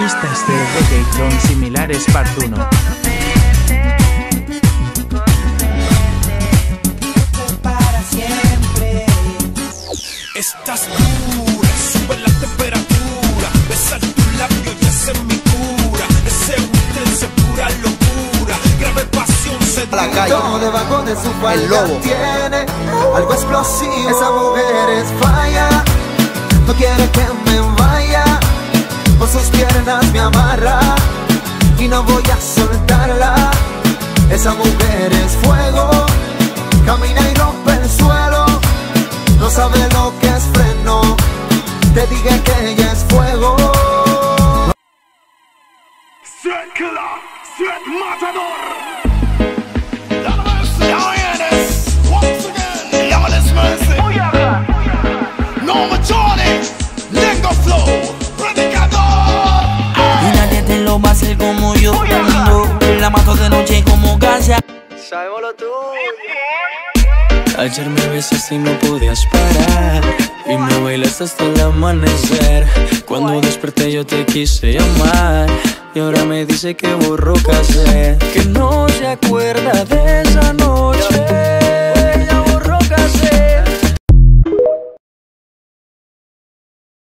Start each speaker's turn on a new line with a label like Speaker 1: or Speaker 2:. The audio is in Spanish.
Speaker 1: Pistas de reggaeton similares part 1
Speaker 2: para siempre.
Speaker 3: Estás dura, sube la temperatura. Besar tu labio y es mi cura. Ese intenso pura locura. Grave pasión se
Speaker 4: la calle.
Speaker 5: Todo debajo de su falda
Speaker 4: El lobo.
Speaker 5: tiene algo explosivo. Esa mujer es falla, no quiere que me vaya. Por sus piernas me amarra y no voy a soltarla. Esa mujer es fuego, camina y rompe el suelo. No sabe lo que es freno. Te dije que ella es fuego.
Speaker 3: Matador. Norma Johnny, Lengo Flow,
Speaker 2: la mato de noche como Gaza.
Speaker 6: Ayer me besaste y no podías parar. Y me bailaste hasta el amanecer. Cuando desperté yo te quise llamar. Y ahora me dice que borró casé Que no se acuerda